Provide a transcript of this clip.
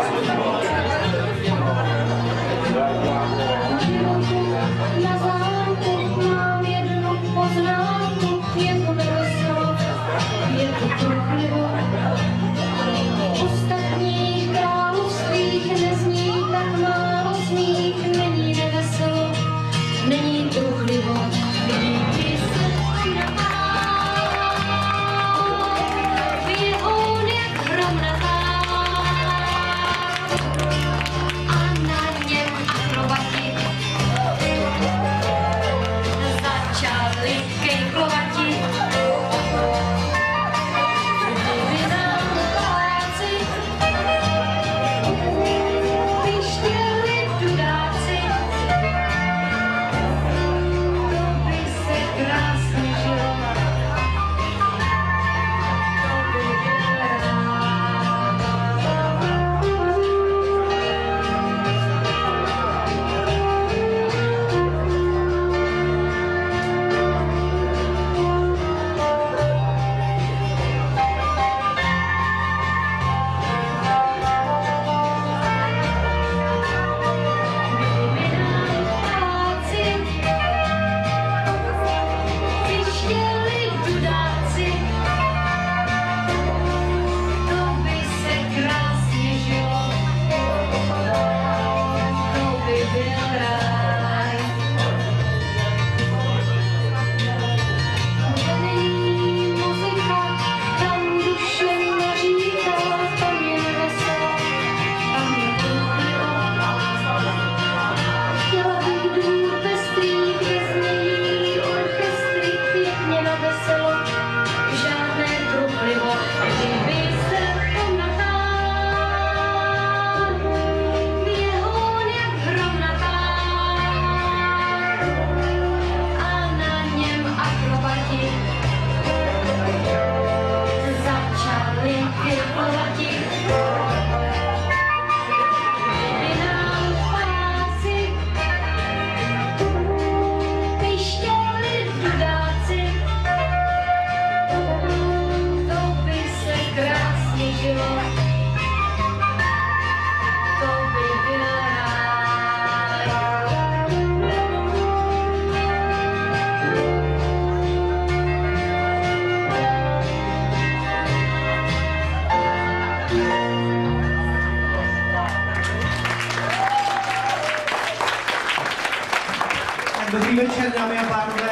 Bye. Busy میں شہر جامعہ part ہے